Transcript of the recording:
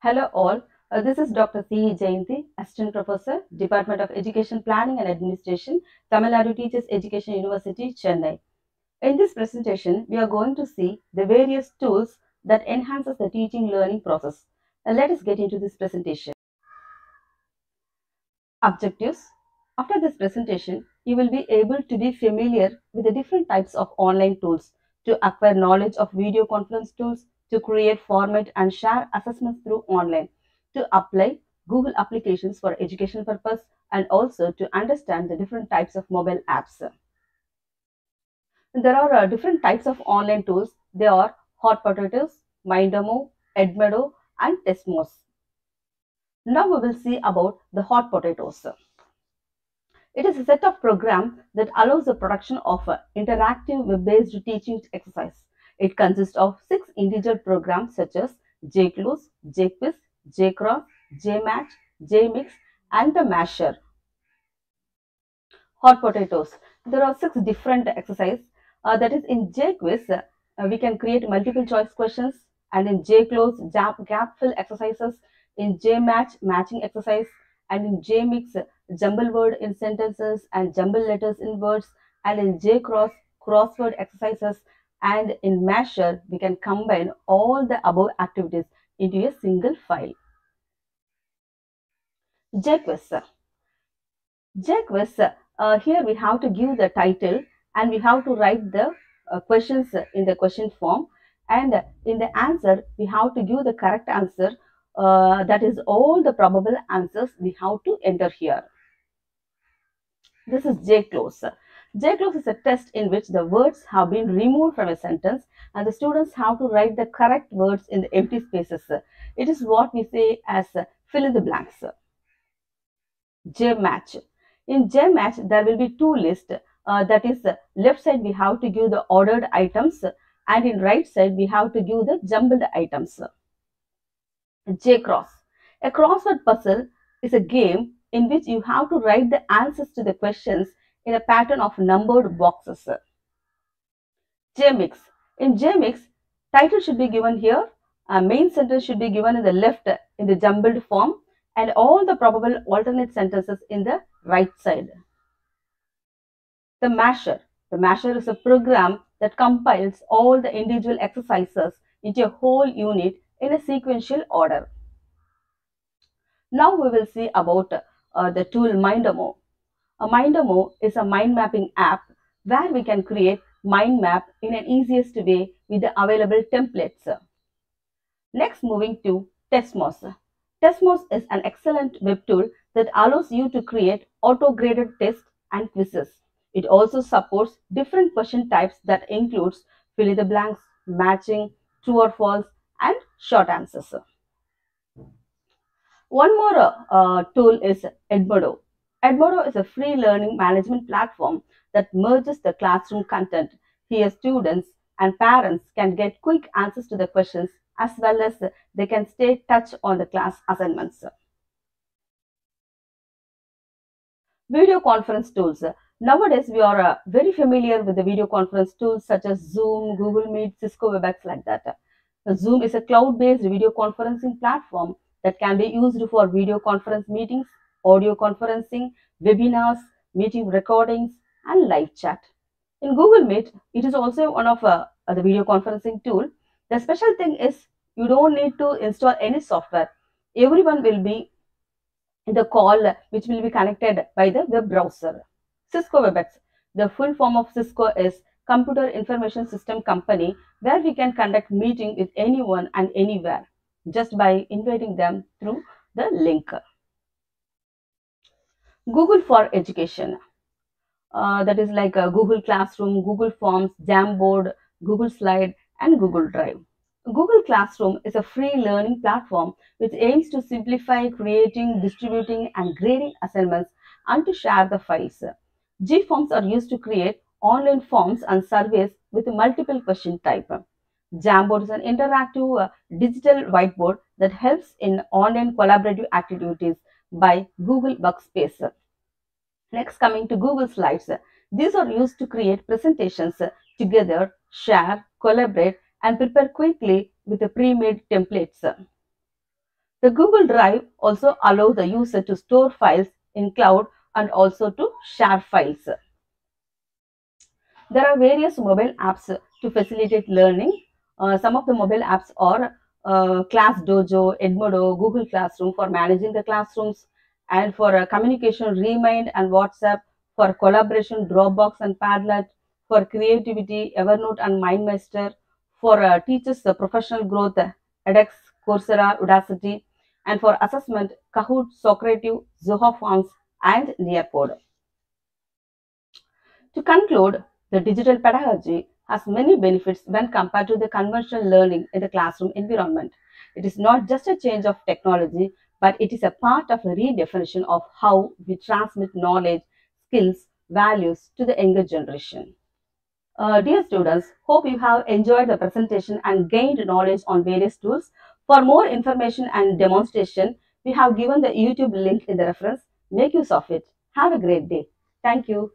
Hello all, Uh, this is Dr. C. Jayanti, Assistant Professor, Department of Education Planning and Administration, Tamil Nadu Teachers Education University, Chennai. In this presentation, we are going to see the various tools that enhances the teaching learning process. Now, let us get into this presentation. Objectives. After this presentation, you will be able to be familiar with the different types of online tools to acquire knowledge of video conference tools, to create, format and share assessments through online, to apply Google applications for education purpose and also to understand the different types of mobile apps. There are uh, different types of online tools. They are Hot Potatoes, Mindomo, Edmodo and Desmos. Now we will see about the Hot Potatoes. It is a set of program that allows the production of an interactive web-based teaching exercise. It consists of six individual programs such as JCloze, JQuiz, JCross, JMatch, JMix and the Masher. Hot potatoes. There are six different exercises. Uh, that is in JQuiz, uh, we can create multiple choice questions and in JCloze, gap, gap fill exercises, in JMatch, matching exercise and in JMix, jumble word in sentences and jumble letters in words and in JCross, crossword exercises and in Masher, we can combine all the above activities into a single file. JQuiz. JQuiz, uh, here we have to give the title and we have to write the uh, questions in the question form and in the answer we have to give the correct answer uh, that is all the probable answers we have to enter here. This is JCloze. JCloze is a test in which the words have been removed from a sentence and the students have to write the correct words in the empty spaces. It is what we say as fill in the blanks. J match. In J match, there will be two lists. Uh, that is, left side we have to give the ordered items and in right side we have to give the jumbled items. J cross. A crossword puzzle is a game in which you have to write the answers to the questions in a pattern of numbered boxes. JMix. In JMix, title should be given here, a main sentence should be given in the left in the jumbled form and all the probable alternate sentences in the right side. The Masher. The Masher is a program that compiles all the individual exercises into a whole unit in a sequential order. Now we will see about uh, the tool Mindomo. A Mindomo is a mind mapping app where we can create mind map in an easiest way with the available templates. Next moving to Desmos. Desmos is an excellent web tool that allows you to create auto-graded tests and quizzes. It also supports different question types that includes fill in the blanks, matching, true or false, and short answers. One more uh, tool is Edmodo. Edmodo is a free learning management platform that merges the classroom content. Here students and parents can get quick answers to the questions as well as they can stay touch on the class assignments. Video conference tools. Nowadays, we are uh, very familiar with the video conference tools such as Zoom, Google Meet, Cisco WebEx like that. Zoom is a cloud-based video conferencing platform that can be used for video conference meetings, audio conferencing, webinars, meeting recordings, and live chat. In Google Meet, it is also one of uh, the video conferencing tool. The special thing is you don't need to install any software. Everyone will be in the call which will be connected by the web browser. Cisco WebEx. The full form of Cisco is Computer Information System Company where we can conduct meeting with anyone and anywhere just by inviting them through the link. Google for Education. Uh, that is like a Google Classroom, Google Forms, Jamboard, Google Slide and Google Drive. Google Classroom is a free learning platform which aims to simplify creating, distributing and grading assignments and to share the files. G-Forms are used to create online forms and surveys with multiple question type. Jamboard is an interactive uh, digital whiteboard that helps in online collaborative activities by Google Workspace. Next coming to Google Slides. These are used to create presentations together, share, collaborate and prepare quickly with the pre-made templates. The Google Drive also allows the user to store files in cloud and also to share files. There are various mobile apps to facilitate learning. Uh, some of the mobile apps are uh, Class Dojo, Edmodo, Google Classroom for managing the classrooms, and for uh, communication, Remind and WhatsApp, for collaboration, Dropbox and Padlet, for creativity, Evernote and MindMeister, for uh, teachers, the professional growth, edX, Coursera, Udacity, and for assessment, Kahoot, Socrative, Zoho Forms, and Nearpod. To conclude, the digital pedagogy has many benefits when compared to the conventional learning in the classroom environment. It is not just a change of technology, but it is a part of a redefinition of how we transmit knowledge, skills, values to the younger generation. Uh, dear students, hope you have enjoyed the presentation and gained knowledge on various tools. For more information and demonstration, we have given the YouTube link in the reference. Make use of it. Have a great day. Thank you.